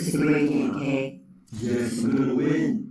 Pacific Radiant, okay? Yes, I'm gonna win.